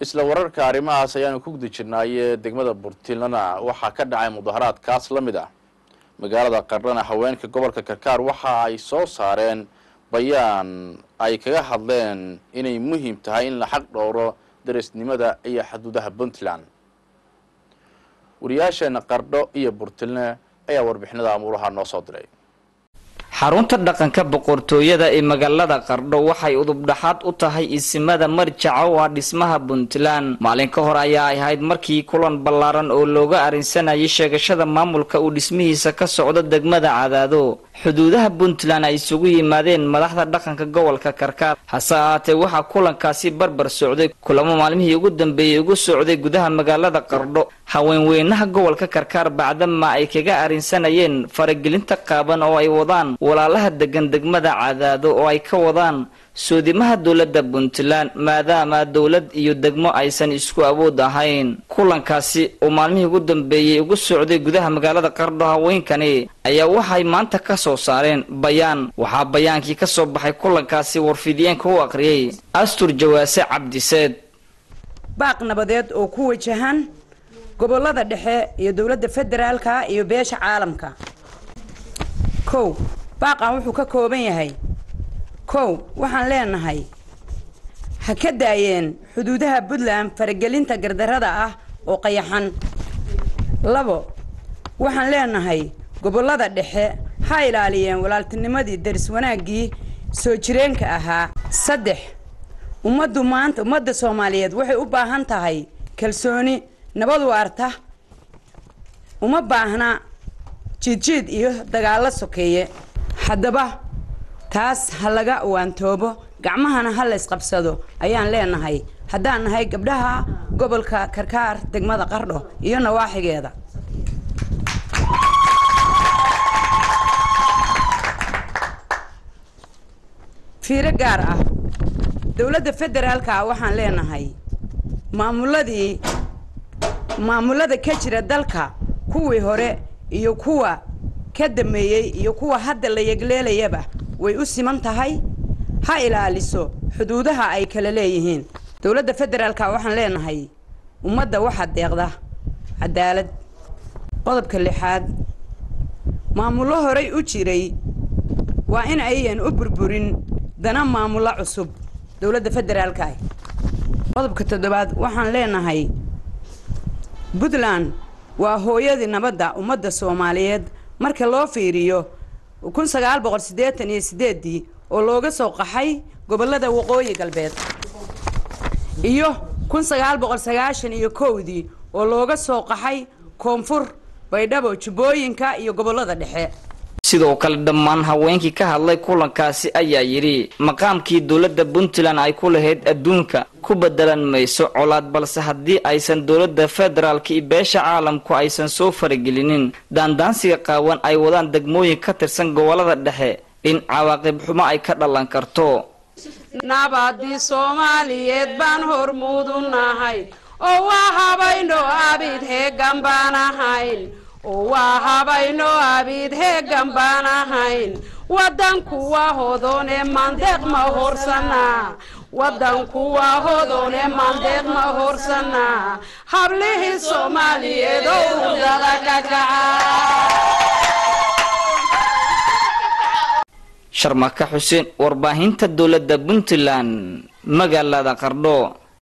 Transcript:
isla wararka arrimahaas ayaanu ku guda jirnaaye degmada burtilana waxaa ka dhacay mudaharaad kaas la mid ah. Magaalada qardhana haweenka gobolka karkaar waxa ay soo saareen bayaan ay kaga hadleen inay muhiim tahay in la xaq dhowro darisnimada iyo xuduudaha puntland. Wariyaasheena qardho iyo burtilne ayaa warbixinada amuuraha noo soo diray xarunta dhaqanka boqortooyada ee magaalada qardho waxay udubdhaxaad u tahay isimada marjaca ah dhismaha puntland. Maalin ka hor ayaa ay ahayd markii kulan ballaaran oo looga arrinsanayay sheegashada maamulka uu dhismihiisa ka socdo degmada cadaado xuduudaha puntland ay isugu yimaadeen madaxda dhaqanka gobolka karkaar hase ahaatee waxaa kulankaasi barbar socday kulamo maalmihii ugu dambeeyey ugu socday gudaha magaalada qardho haweenweynaha gobolka karkaar bacdama ay kaga arrinsanayeen faragelinta qaaban oo ay wadaan walaalaha degan degmada cadaado oo ay ka wadaan soodimaha dowladda puntland maadaama dowlad iyo degmo aysan isku awood ahayn kulankaasi oo maalmihii ugu dambeeyey ugu socday gudaha magaalada qardho haweenkani ayaa waxay maanta ka soo saareen bayaan. Waxaa bayaankii ka soo baxay kulankaasi warfidiyeenka u aqriyey astur jawaase cabdiseed baaq nabadeed oo ku wajahan gobollada dhexe iyo dowladda federaalka iyo beesha caalamka. Kow baaqan wuxuu ka kooban yahay kow waxaan leenahay. Ha ka daayeen xuduudaha puntland faragelinta gardarrada ah oo qayaxan. Labo waxaan leenahay gobollada dhexe ha ilaaliyeen walaaltinimadii daris wanaaggii soo jireenka ahaa. Saddex ummaddu maanta ummadda soomaaliyeed waxay u baahan tahay kalsooni nabad waarta uma baahna jiidjiid iyo dagaallo sokeeye. Haddaba taas ha laga waantoobo gacmahana ha la ayaan leenahay. Haddaan nahay gabdhaha gobolka karkaar degmada qardho iyo nawaaxigeeda. Fiiro gaar ah. Dowladda federaalka waxaan leenahay maamuladii maamulada ka jira dalka kuwii hore iyo kuwa ka dameeyey iyo kuwa hadda la yegleelayaba way u siman tahay? Ha ilaaliso xuduudaha ay kala leeyihiin. Dowladda federaalka waxaan leenahay ummadda waxaa deeqda. Cadaalad. Qodobka lixaad. Maamullo horay u jiray. Waa in ayan u burburin dana maamulo cusub dowladda federaalka. Qodobka toddobaad waxaan leenahay puntland waa hooyadii nabadda ummadda soomaaliyeed. Marka loo fiiriyo kun sagaal boqol siddeetan iyo siddeeddii oo looga soo qaxay gobollada waqooyi galbeed. Iyo kun sagaal boqol sagaashan iyo kowdii oo looga soo qaxay koonfur baydhabo jubbooyinka iyo gobollada dhexe sidoo kale dhammaan haweenkii ka hadlay kulankaasi ayaa yidhi maqaamkii dowladda puntland ay ku lahayd adduunka ku bedelan mayso colaad balse haddii aysan dowladda federaalka iyo beesha caalamku aysan soo faragelinin daandaansiga qaawan ay wadaan degmooyin ka tirsan gobollada dhexe in cawaaqib xumo ay ka dhalan karto. Nabadii soomaaliyeed baan hormuudu nahay oo waa habayno abid heegan baan ahayn waa heegan baan ahayn wadanku waa hodone mandeeq ma horsanaa wadanku waa hodone mandeeq ma horsanaa hablihii soomaaliyeed oo hurdada ka kaca sharmaka xuseen warbaahinta dowladda puntland magaalada qardho